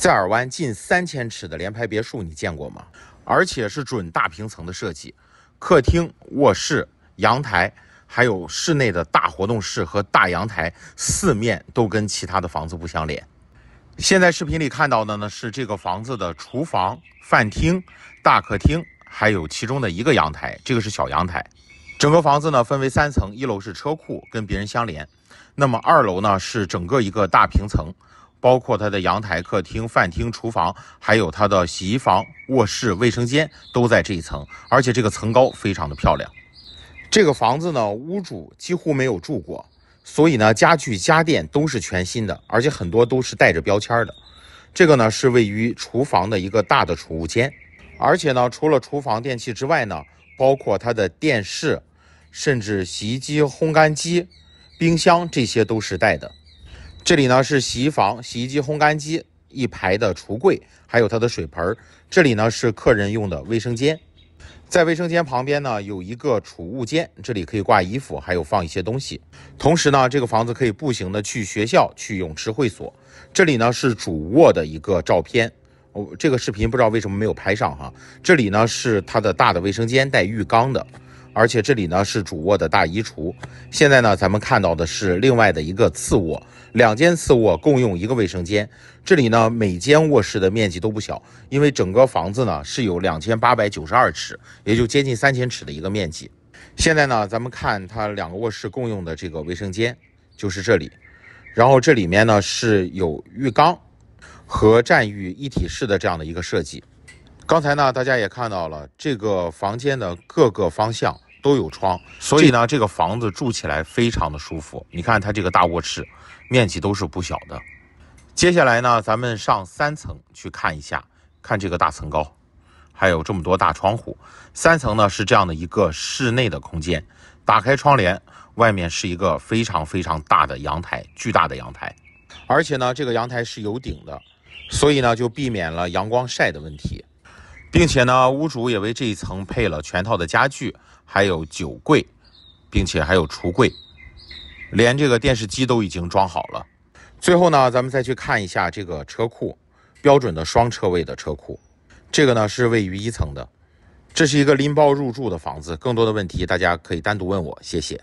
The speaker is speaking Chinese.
在尔湾近三千尺的联排别墅，你见过吗？而且是准大平层的设计，客厅、卧室、阳台，还有室内的大活动室和大阳台，四面都跟其他的房子不相连。现在视频里看到的呢是这个房子的厨房、饭厅、大客厅，还有其中的一个阳台，这个是小阳台。整个房子呢分为三层，一楼是车库，跟别人相连。那么二楼呢是整个一个大平层。包括它的阳台、客厅、饭厅、厨房，还有它的洗衣房、卧室、卫生间都在这一层，而且这个层高非常的漂亮。这个房子呢，屋主几乎没有住过，所以呢，家具家电都是全新的，而且很多都是带着标签的。这个呢，是位于厨房的一个大的储物间，而且呢，除了厨房电器之外呢，包括它的电视，甚至洗衣机、烘干机、冰箱，这些都是带的。这里呢是洗衣房、洗衣机、烘干机一排的橱柜，还有它的水盆。这里呢是客人用的卫生间，在卫生间旁边呢有一个储物间，这里可以挂衣服，还有放一些东西。同时呢，这个房子可以步行的去学校、去泳池会所。这里呢是主卧的一个照片，哦，这个视频不知道为什么没有拍上哈。这里呢是它的大的卫生间，带浴缸的。而且这里呢是主卧的大衣橱。现在呢，咱们看到的是另外的一个次卧，两间次卧共用一个卫生间。这里呢，每间卧室的面积都不小，因为整个房子呢是有两千八百九十二尺，也就接近三千尺的一个面积。现在呢，咱们看它两个卧室共用的这个卫生间，就是这里。然后这里面呢是有浴缸和站浴一体式的这样的一个设计。刚才呢，大家也看到了，这个房间的各个方向都有窗，所以呢，这个房子住起来非常的舒服。你看它这个大卧室，面积都是不小的。接下来呢，咱们上三层去看一下，看这个大层高，还有这么多大窗户。三层呢是这样的一个室内的空间，打开窗帘，外面是一个非常非常大的阳台，巨大的阳台，而且呢，这个阳台是有顶的，所以呢，就避免了阳光晒的问题。并且呢，屋主也为这一层配了全套的家具，还有酒柜，并且还有橱柜，连这个电视机都已经装好了。最后呢，咱们再去看一下这个车库，标准的双车位的车库。这个呢是位于一层的，这是一个拎包入住的房子。更多的问题大家可以单独问我，谢谢。